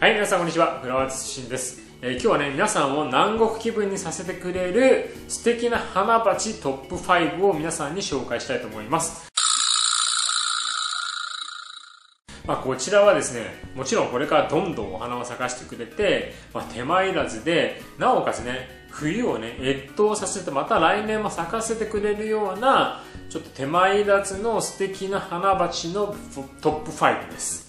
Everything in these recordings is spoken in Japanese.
はい、皆さんこんにちは。フラワーズ出身です。えー今日はね、皆さんを南国気分にさせてくれる素敵な花鉢トップ5を皆さんに紹介したいと思います。まあ、こちらはですね、もちろんこれからどんどんお花を咲かしてくれて、まあ、手間いらずで、なおかつね、冬をね、越冬させて、また来年も咲かせてくれるような、ちょっと手間いらずの素敵な花鉢のトップ5です。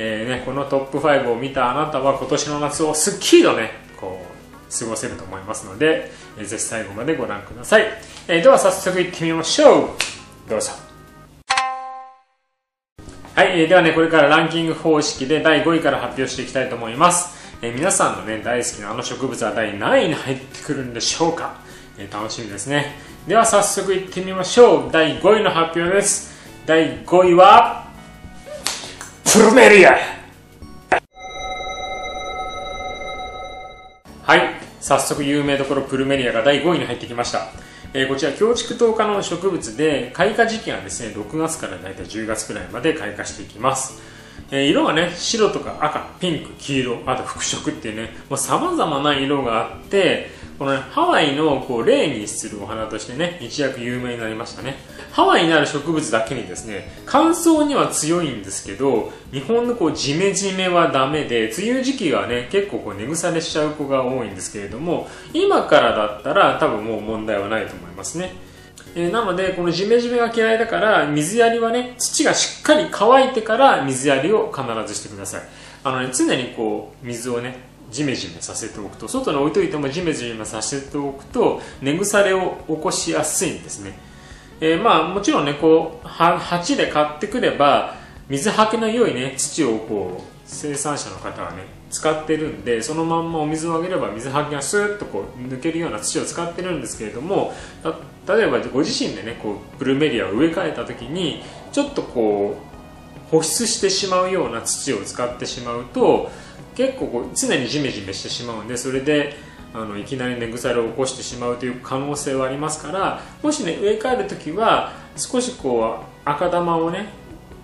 えーね、このトップ5を見たあなたは今年の夏をすっきりとね、こう、過ごせると思いますので、えーぜひ最後までご覧ください。えーでは早速行ってみましょう。どうぞ。はい、えーではね、これからランキング方式で第5位から発表していきたいと思います。えー皆さんのね、大好きなあの植物は第何位に入ってくるんでしょうか、えー楽しみですね。では早速行ってみましょう。第5位の発表です。第5位は、プルメリアはい。早速有名どころプルメリアが第5位に入ってきました、えーこちら強竹糖化の植物で開花時期がですね6月から大体10月くらいまで開花していきます。えー色がね白とか赤ピンク黄色あと服色っていうねもう様々な色があってこの、ね、ハワイのこう例にするお花としてね一躍有名になりましたね。ハワイにある植物だけにですね乾燥には強いんですけど日本のこうジメジメはダメで梅雨時期はね結構こう根腐れしちゃう子が多いんですけれども今からだったら多分もう問題はないと思いますね。えーなのでこのジメジメが嫌いだから水やりはね土がしっかり乾いてから水やりを必ずしてください。あのね常にこう水をねジメジメさせておくと外に置いといてもジメジメさせておくと根腐れを起こしやすいんですね。えーまあもちろんねこう鉢で買ってくれば水はけの良いね土をこう生産者の方はね使ってるんでそのまんまお水をあげれば水はけがスーッとこう抜けるような土を使ってるんですけれども例えばご自身でねこうプルーメリアを植え替えた時にちょっとこう保湿してしまうような土を使ってしまうと結構こう常にジメジメしてしまうんでそれであのいきなり根腐れを起こしてしまうという可能性はありますからもしね植え替える時は少しこう赤玉をね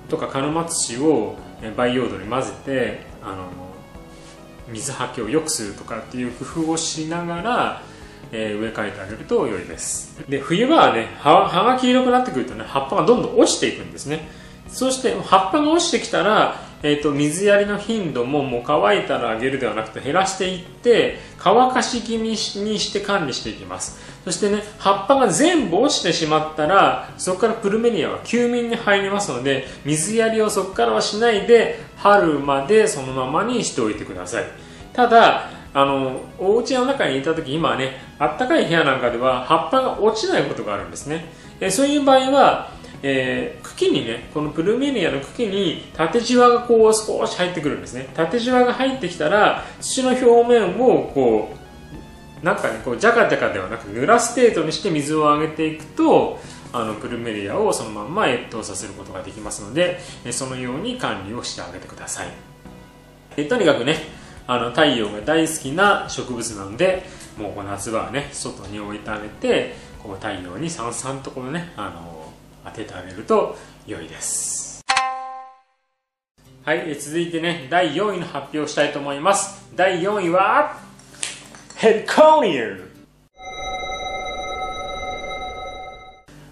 とか鹿沼土を培養土に混ぜてあの水はけを良くするとかっていう工夫をしながら、えー植え替えてあげると良いです。で冬場はね葉葉が黄色くなってくるとね葉っぱがどんどん落ちていくんですね。そして葉っぱが落ちてきたら、えー、と水やりの頻度ももう乾いたらあげるではなくて減らしていって乾かし気味にして管理していきます。そしてね葉っぱが全部落ちてしまったらそこからプルメリアは休眠に入りますので水やりをそこからはしないで春までそのままにしておいてください。ただあのお家の中にいた時今はねあったかい部屋なんかでは葉っぱが落ちないことがあるんですね。えそういう場合はえー茎にねこのプルメリアの茎に縦じわがこう少し入ってくるんですね。縦じわが入ってきたら土の表面をこうなんかねこうジャカジャカではなく濡らす程度にして水をあげていくとあのプルメリアをそのまんま越冬させることができますのでそのように管理をしてあげてください。えとにかくねあの太陽が大好きな植物なのでもう夏場はね外に置いてあげてこう太陽にさんさんとこのねあの当ててあげると良いです。はいえ続いてね第4位の発表をしたいと思います。第4位はヘリコニア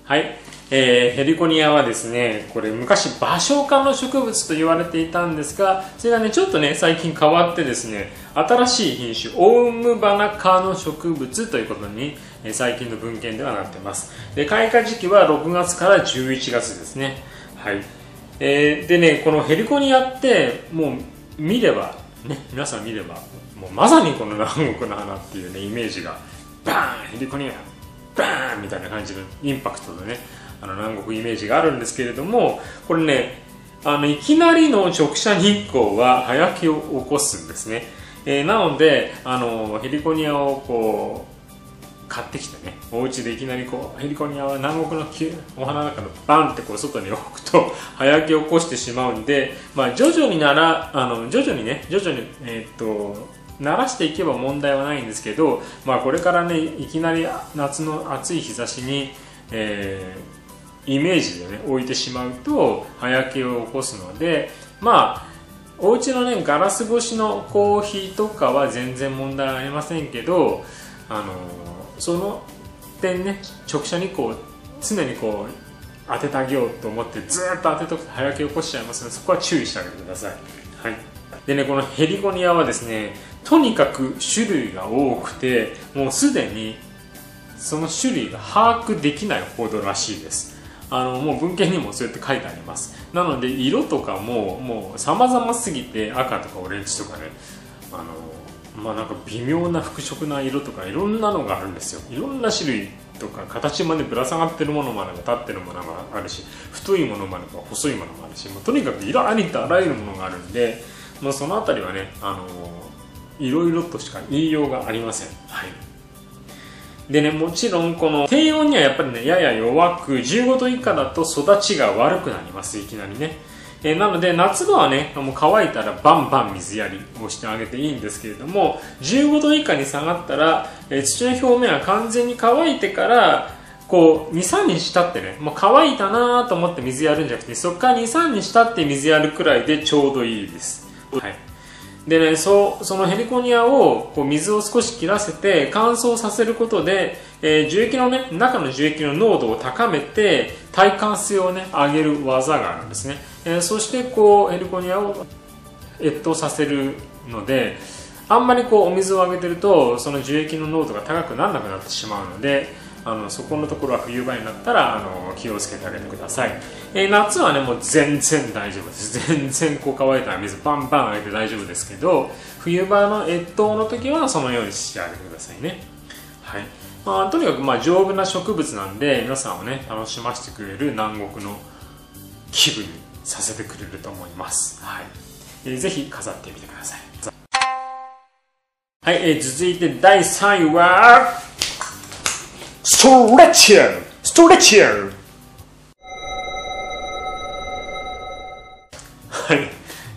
はい、えーヘリコニアはですねこれ昔芭蕉科の植物と言われていたんですがそれがねちょっとね最近変わってですね新しい品種オウムバナ科の植物ということにえー最近の文献ではなってます。で開花時期は6月から11月ですね。はい、えーでねこのヘリコニアってもう見ればね皆さん見ればもうまさにこの南国の花っていうねイメージがバーンヘリコニアバーンみたいな感じのインパクトでねあの南国イメージがあるんですけれどもこれねあのいきなりの直射日光は葉焼けを起こすんですね、えーなのであのヘリコニアをこう買ってきてねお家でいきなりこうヘリコニアは南国のお花だからバンってこう外に置くと葉焼けを起こしてしまうんで、まあ、徐々にならあの徐々にね徐々にえーっと慣らしていけば問題はないんですけど、まあ、これからねいきなり夏の暑い日差しに、えーイメージでね置いてしまうと葉焼けを起こすのでまあお家のねガラス越しのコーヒーとかは全然問題ありませんけどあのその点ね直射日光を常にこう当ててあげようと思ってずっと当てとくと早け起こしちゃいますのでそこは注意してあげてください、はい、でねこのヘリコニアはですねとにかく種類が多くてもうすでにその種類が把握できないほどらしいです。あのもう文献にもそうやって書いてあります。なので色とかももう様々すぎて赤とかオレンジとかね。あのまあなんか微妙な複色な色とかいろんなのがあるんですよ。いろんな種類とか形までぶら下がってるものまで立ってるものもあるし太いものまで細いものもあるし、まあ、とにかく色ありとあらゆるものがあるんで、まあ、その辺りはねあのいろいろとしか言いようがありません。はい。でねもちろんこの低温にはやっぱりねやや弱く15度以下だと育ちが悪くなりますいきなりね。えー、なので夏場はねもう乾いたらバンバン水やりをしてあげていいんですけれども15度以下に下がったら、えー、土の表面は完全に乾いてからこう23日経ってねもう乾いたなと思って水やるんじゃなくてそこから23日経って水やるくらいでちょうどいいです、はい。でね、そそのヘリコニアをこう水を少し切らせて乾燥させることで、えー、樹液のね、中の樹液の濃度を高めて耐寒性をね、上げる技があるんですね。えー、そしてこうヘリコニアを越冬させるので、あんまりこうお水をあげてるとその樹液の濃度が高くならなくなってしまうので、あのそこのところは冬場になったらあの気をつけてあげてください、えー、夏はねもう全然大丈夫です。全然こう乾いたら水バンバンあげて大丈夫ですけど冬場の越冬の時はそのようにしてあげてくださいね。はい。まあ、とにかくまあ丈夫な植物なんで皆さんをね楽しませてくれる南国の気分にさせてくれると思います、はい。えー、ぜひ飾ってみてください。はい、えー、続いて第3位はストレッチャーストレッチャーはい、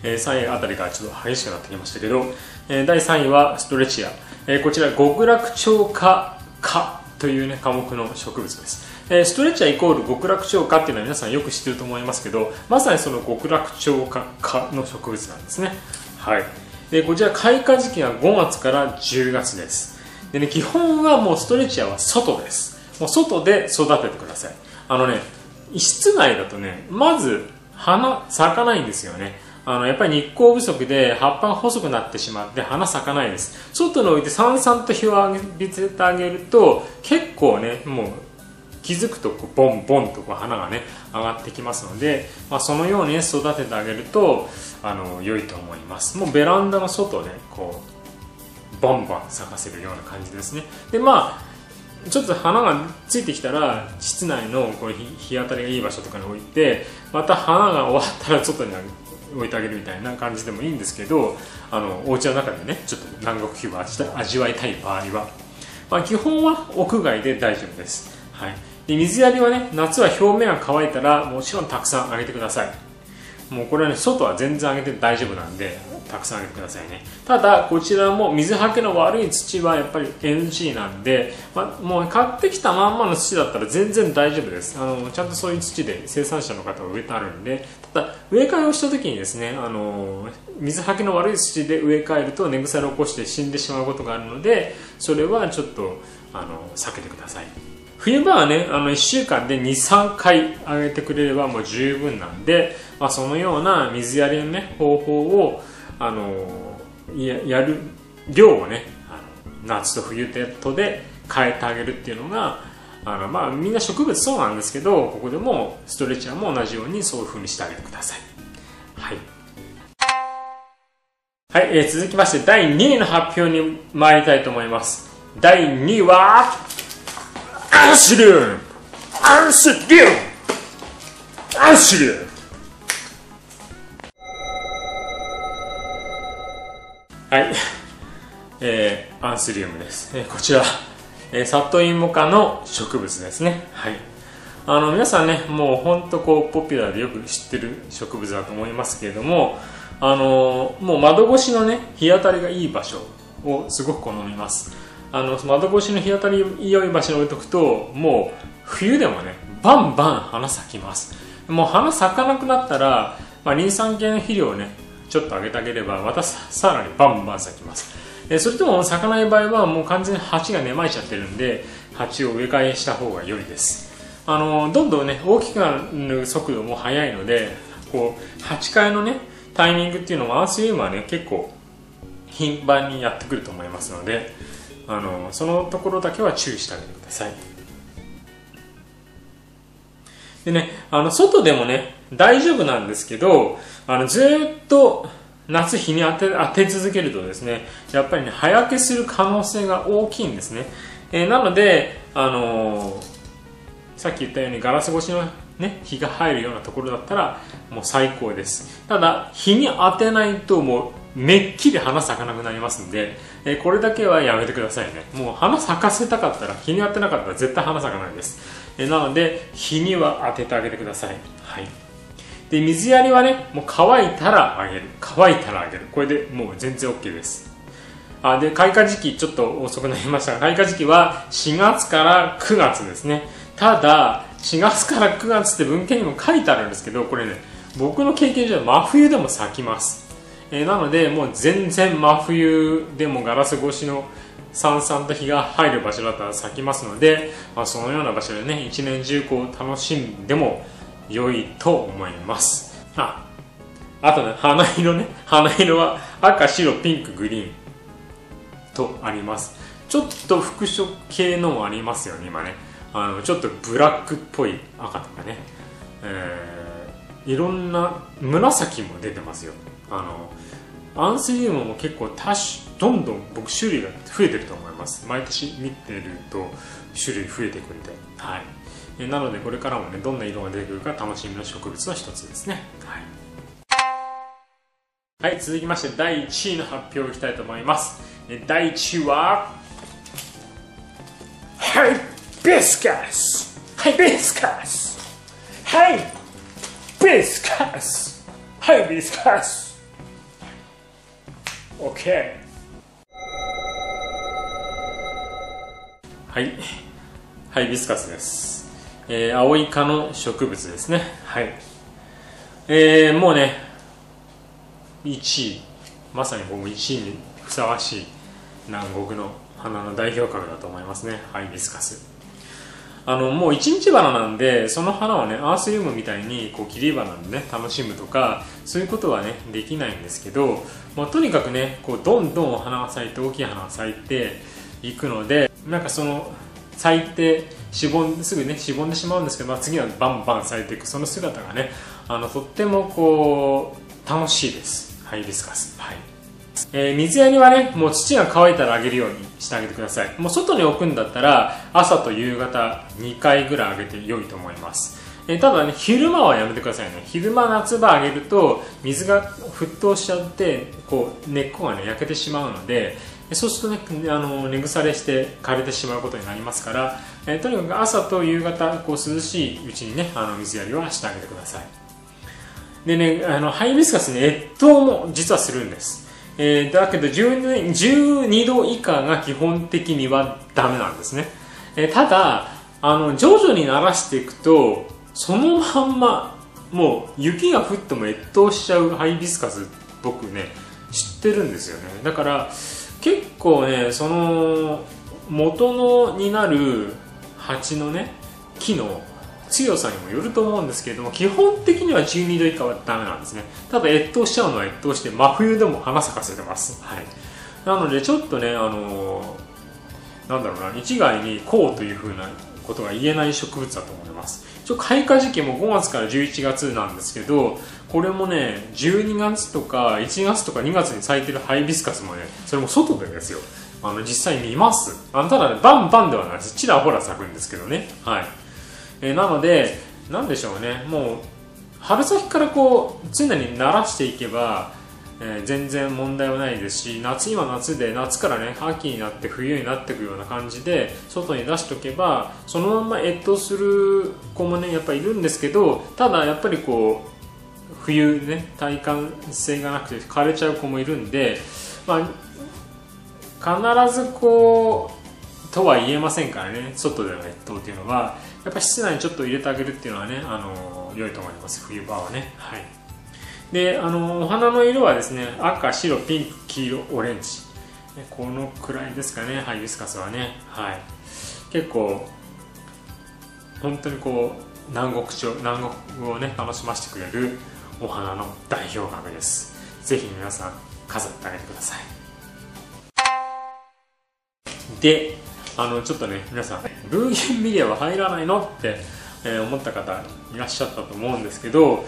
えー、3位あたりからちょっと激しくなってきましたけど、えー、第3位はストレチア、えー、こちら極楽鳥科科というね科目の植物です、えー、ストレッチャーイコール極楽鳥科っていうのは皆さんよく知ってると思いますけどまさにその極楽鳥科科の植物なんですね。はい。でこちら開花時期が5月から10月です。でね、基本はもうストレッチャーは外です。もう外で育ててください。あのね、室内だとね、まず花咲かないんですよね。あの、やっぱり日光不足で葉っぱが細くなってしまって花咲かないです。外に置いてさんさんと日を浴びせてあげると結構ね、もう気づくとこうボンボンとこう花がね上がってきますので、まあ、そのように、ね育ててあげるとあの良いと思いますもうベランダの外でこうバンバン咲かせるような感じですね。でまあちょっと花がついてきたら室内のこう日当たりがいい場所とかに置いてまた花が終わったら外に置いてあげるみたいな感じでもいいんですけどあのお家の中でねちょっと南国気分を味わいたい場合は、まあ、基本は屋外で大丈夫です、はい、で水やりはね夏は表面が乾いたらもちろんたくさんあげてください。もうこれはね外は全然あげて大丈夫なんでたくさんあげてくださいね。ただこちらも水はけの悪い土はやっぱり NG なんで、まもう買ってきたまんまの土だったら全然大丈夫です。あのちゃんとそういう土で生産者の方は植えてあるんでただ植え替えをした時にですねあの水はけの悪い土で植え替えると根腐れを起こして死んでしまうことがあるのでそれはちょっとあの避けてください。冬場はねあの1週間で23回あげてくれればもう十分なんで、まあ、そのような水やりのね方法をあのややる量をねあの夏と冬とで変えてあげるっていうのがあの、まあ、みんな植物そうなんですけどここでもストレッチャーも同じようにそういうふうにしてあげてください。はい、はいえー、続きまして第2位の発表に参りたいと思います。第2位はアンスリウムアンスリウムアンスリウムはい、えー、アンスリウムです、えー、こちら、えー、サトイモ科の植物ですね。はい。あの皆さんねもうほんとこうポピュラーでよく知ってる植物だと思いますけれどもあのもう窓越しのね日当たりがいい場所をすごく好みます。あの窓越しの日当たり良い場所に置いとくともう冬でもねバンバン花咲きます。もう花咲かなくなったら、まあ、リン酸系の肥料をねちょっと上げてあげればまたさらにバンバン咲きます。えそれとも咲かない場合はもう完全に鉢が根巻いちゃってるんで鉢を植え替えした方が良いです。あのどんどんね大きくなる速度も速いのでこう鉢替えのねタイミングっていうのもアースユームはね結構頻繁にやってくると思いますのであのそのところだけは注意してあげてください。でねあの外でもね大丈夫なんですけどあのずっと夏日に当て当て続けるとですねやっぱりね葉焼けする可能性が大きいんですね、えー、なのであのーさっき言ったようにガラス越しの、ね、日が入るようなところだったらもう最高です。ただ日に当てないともうめっきり花咲かなくなりますんで、えー、これだけはやめてくださいね。もう花咲かせたかったら日に当てなかったら絶対花咲かないです、えー、なので日には当ててあげてください。はい。で水やりはねもう乾いたらあげる。乾いたらあげる。これでもう全然 OK です。あで開花時期ちょっと遅くなりましたが開花時期は4月から9月ですね。ただ4月から9月って文献にも書いてあるんですけどこれね僕の経験上真冬でも咲きます、えー、なのでもう全然真冬でもガラス越しのさんさんと日が入る場所だったら咲きますので、まあ、そのような場所でね一年中こう楽しんでも良いと思います。ああとね花色ね。花色は赤白ピンクグリーンとあります。ちょっと服飾系のもありますよね今ね。あのちょっとブラックっぽい赤とかね、えー、いろんな紫も出てますよ。あのアンスリウムも結構多種どんどん僕種類が増えてると思います。毎年見てると種類増えていくんで。はい。えなのでこれからもねどんな色が出てくるか楽しみの植物の一つですね。はい、はい、続きまして第1位の発表いきたいと思います。第1位ははい。ビスカス。はい。ビスカス。はい。ビスカス。はいビスカス。OK はい。ハイビスカスです、えー、青イ科の植物ですね。はい。えー、もうね1位。まさに僕も1位にふさわしい南国の花の代表格だと思いますね。ハイビスカス。あのもう一日花なんでその花はねアースリウムみたいにこう切り花でね楽しむとかそういうことはねできないんですけど、まあ、とにかくねこうどんどん花が咲いて大きい花が咲いていくのでなんかその咲いてしぼんすぐねしぼんでしまうんですけど、まあ、次はバンバン咲いていくその姿がねあのとってもこう楽しいです。ハイビスカス。はい。えー、水やりはねもう土が乾いたらあげるようにしてあげてください。もう外に置くんだったら朝と夕方2回ぐらいあげて良いと思います。えー、ただね昼間はやめてくださいね。昼間夏場あげると水が沸騰しちゃってこう根っこがね焼けてしまうのでそうするとねあの根腐れして枯れてしまうことになりますから、えー、とにかく朝と夕方こう涼しいうちにねあの水やりはしてあげてください。でねあのハイビスカスね越冬も実はするんです。えー、だけど 12, 度以下が基本的にはダメなんですね、えー、ただあの徐々に慣らしていくとそのまんまもう雪が降っても越冬しちゃうハイビスカス僕ね知ってるんですよね。だから結構ねその元のになる鉢のね木の強さにもよると思うんですけれども基本的には12度以下はダメなんですね。ただ越冬しちゃうのは越冬して真冬でも花咲かせてます。はい。なのでちょっとねあのー、なんだろうな一概にこうというふうなことが言えない植物だと思います。一応開花時期も5月から11月なんですけどこれもね12月とか1月とか2月に咲いてるハイビスカスもねそれも外でですよ。あの実際見ます。あのただねバンバンではないです。ちらほら咲くんですけどね。はい。えー、なので何でしょうね。もう春先からこう常に慣らしていけば、えー、全然問題はないですし夏今夏で夏からね秋になって冬になっていくような感じで外に出しておけばそのまま越冬する子もねやっぱりいるんですけどただやっぱりこう冬ね体感性がなくて枯れちゃう子もいるんで、まあ、必ずこうとは言えませんからね外での越冬っていうのは。やっぱ室内にちょっと入れてあげるっていうのはね、あの良いと思います。冬場はね。はい。であのお花の色はですね赤白ピンク黄色オレンジ。このくらいですかね。ハイビスカスはね。はい。結構本当にこう南国町南国をね楽しませてくれるお花の代表格です。ぜひ皆さん飾ってあげてください。であのちょっとね皆さんブーゲンビリアは入らないのって、えー、思った方いらっしゃったと思うんですけど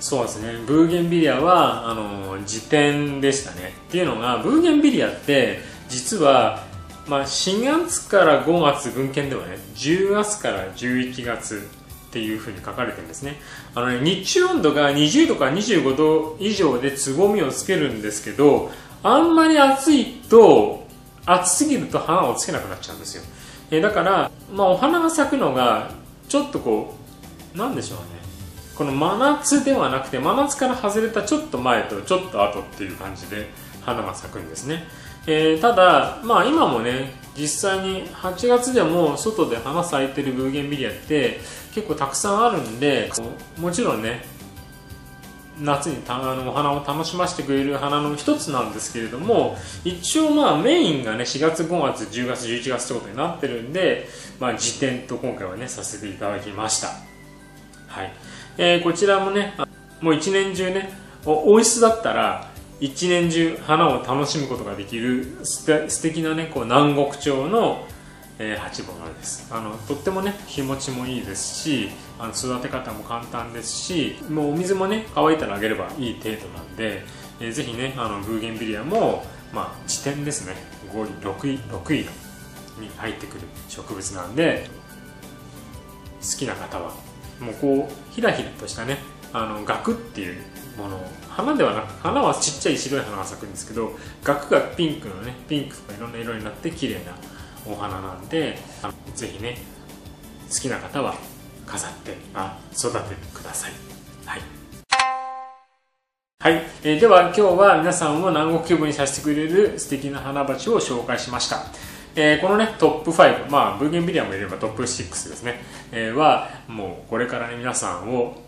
そうですね。ブーゲンビリアはあの辞典でしたね。っていうのがブーゲンビリアって実は、まあ、4月から5月文献ではね10月から11月っていうふうに書かれてるんですね。あのね日中温度が20度から25度以上でつぼみをつけるんですけどあんまり暑いと暑すぎると花をつけなくなっちゃうんですよ、えー、だから、まあ、お花が咲くのがちょっとこうなんでしょうね。この真夏ではなくて真夏から外れたちょっと前とちょっと後っていう感じで花が咲くんですね、えー、ただまあ今もね実際に8月でも外で花咲いてるブーゲンビリアって結構たくさんあるんでもちろんね夏にたあのお花を楽しませてくれる花の一つなんですけれども一応まあメインがね4月5月10月11月ってことになってるんでまあ辞典と今回はねさせていただきました。はい。えー、こちらもねもう一年中ね温室だったら一年中花を楽しむことができるすて素敵なねこう南国町の、えー、鉢物です。あのとってもね日持ちもいいですしあの育て方も簡単ですしもうお水もね乾いたらあげればいい程度なんで、えー、ぜひねあのブーゲンビリアも、まあ、地点ですね。5位6位6位のに入ってくる植物なんで好きな方はもうこうひらひらとしたねあの額っていうもの花ではなく花はちっちゃい白い花が咲くんですけど額がピンクのねピンクとかいろんな色になって綺麗なお花なんでぜひね好きな方は飾ってあ育ててください。はい。はい、えー、では今日は皆さんを南国気分にさせてくれる素敵な花鉢を紹介しました。えー、このねトップ5、まあ、ブーゲンビリアもいればトップ6ですね、えー、はもうこれからね皆さんを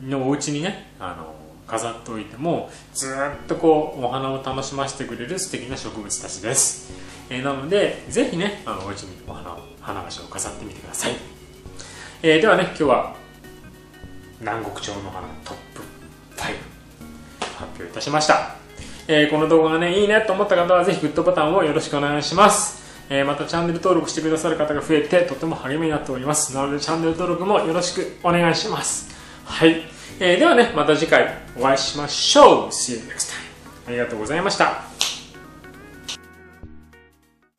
のお家にねあの飾っておいてもずっとこうお花を楽しませてくれる素敵な植物たちです、えー、なのでぜひねあのお家にお花を花菓子を飾ってみてください、えー、ではね今日は南国町の花トップ5発表いたしました、えー、この動画がねいいねと思った方はぜひグッドボタンをよろしくお願いします。え、またチャンネル登録してくださる方が増えてとても励みになっております。なのでチャンネル登録もよろしくお願いします。はい、えー、ではねまた次回お会いしましょう。See you next time ありがとうございました。